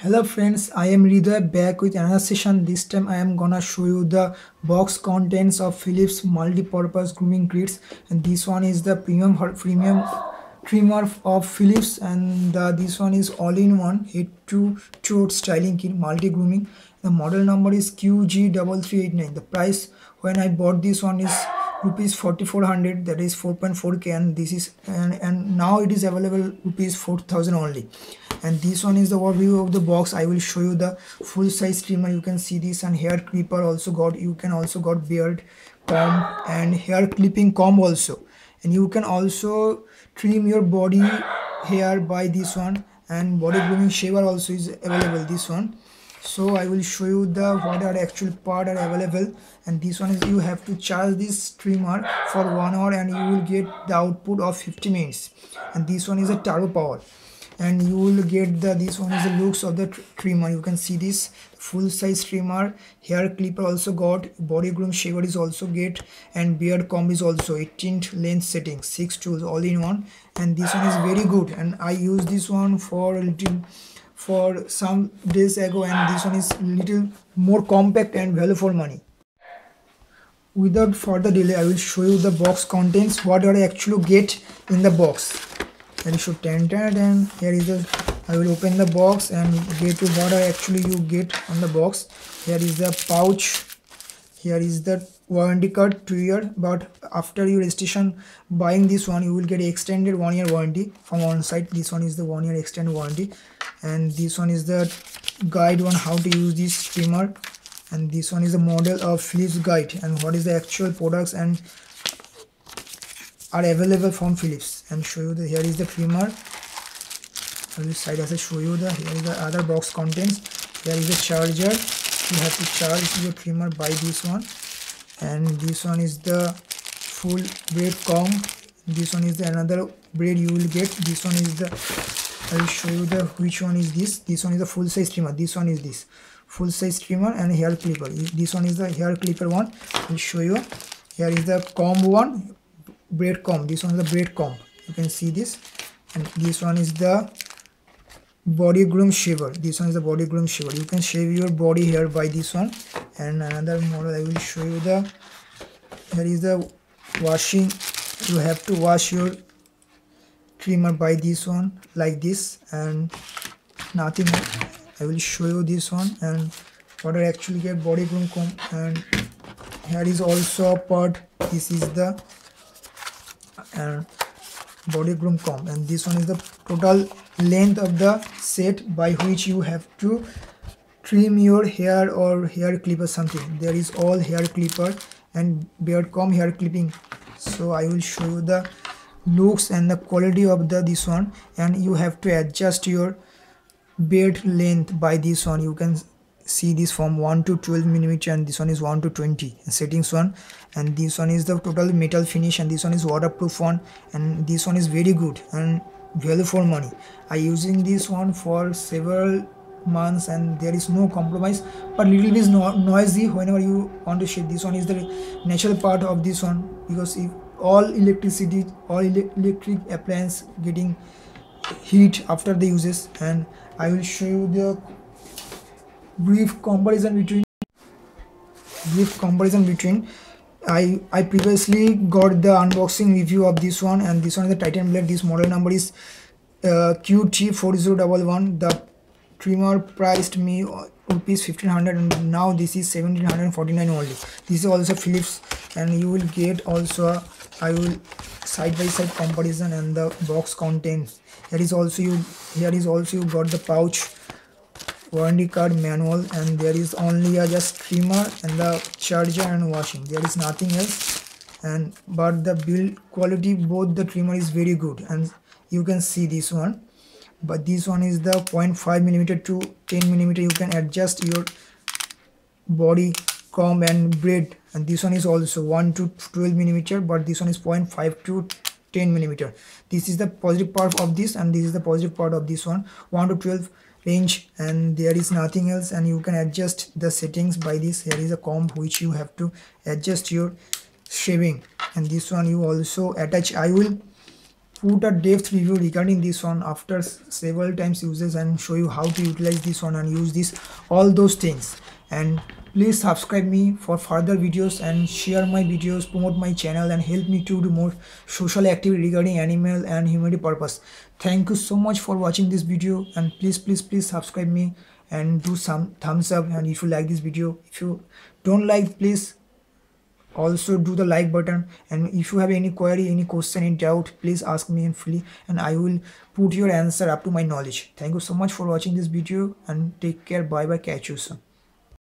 hello friends i am Ridoy back with another session. This time i am gonna show you the box contents of philips multi-purpose grooming kits. And this one is the premium premium trimmer of philips. And the, this one is all-in-one head to toe styling kit multi grooming the model number is qg3389 the price when i bought this one is rupees 4400 that is 4.4k and this is and, and now it is available rupees 4000 only. And this one is the overview of the box. I will show you the full size trimmer. You can see this and hair clipper also got you can also got beard comb and hair clipping comb also. And you can also trim your body hair by this one. And body grooming shaver also is available this one so i will show you the what are actual part are available. And this one is you have to charge this trimmer for one hour and you will get the output of 50 minutes. And this one is a turbo power. And you will get the this one is the looks of the trimmer you can see this full size trimmer hair clipper also got body groom shaver is also get and beard comb is also. 18 length setting six tools all in one. And this one is very good. And i use this one for little for some days ago and this one is little more compact and value for money. Without further delay i will show you the box contents what I actually get in the box. And you should enter and here is the I will open the box and get to what I actually you get on the box. Here is the pouch here is the warranty card two year but after your registration buying this one you will get extended one year warranty. From one side this one is the one year extended warranty and this one is the guide on how to use this trimmer and this one is the model of Philips guide. And what is the actual products and are available from Philips. And show you the here is the trimmer on this side as I show you the here is the other box contents. Here is the charger. You have to charge your trimmer by this one. And this one is the full braid comb this one is the another braid you will get. This one is the I will show you the which one is this? This one is the full size trimmer. This one is this. Full size trimmer and hair clipper. This one is the hair clipper one. I will show you. Here is the comb one. Braid comb. This one is the braid comb. You can see this. And this one is the body groom shaver. This one is the body groom shaver. You can shave your body hair by this one. And another model i will show you the here is the washing. You have to wash your trimmer by this one like this and nothing. I will show you this one and what i actually get body groom comb and here is also a part this is the and body groom comb and this one is the total length of the set by which you have to trim your hair or hair clipper something. There is all hair clipper and beard comb hair clipping. So i will show you the looks and the quality of the this one and you have to adjust your beard length by this one. You can see this from 1 to 12 millimeter and this one is 1 to 20 settings one. And this one is the total metal finish and this one is waterproof one and this one is very good and value for money. I using this one for several months and there is no compromise but little bit no noisy whenever you want to shake this one is the natural part of this one because if all electricity all electric appliance getting heat after the uses and i will show you the brief comparison between brief comparison between I I previously got the unboxing review of this one and this one is the Titan blade this model number is uh, QT4011 the trimmer priced me rupees 1500 and now this is 1749 only. This is also Philips and you will get also I will side by side comparison and the box contents here is also you here is also you got the pouch warranty card manual and there is only a just trimmer and the charger and washing. There is nothing else. And but the build quality both the trimmer is very good. And you can see this one. But this one is the 0.5 millimeter to 10 millimeter. You can adjust your body comb and braid and this one is also 1 to 12 millimeter but this one is 0.5 to 10 millimeter. This is the positive part of this and this is the positive part of this one. 1 to 12 range and there is nothing else and you can adjust the settings by this. Here is a comb which you have to adjust your shaving. And this one you also attach. I will put a depth review regarding this one after several times uses and show you how to utilize this one and use this all those things. And please subscribe me for further videos and share my videos promote my channel and help me to do more social activity regarding animal and humanity purpose. Thank you so much for watching this video and please please please subscribe me and do some thumbs up. And if you like this video if you don't like please also do the like button. And if you have any query any question any doubt please ask me in free and i will put your answer up to my knowledge. Thank you so much for watching this video and take care. Bye bye. Catch you soon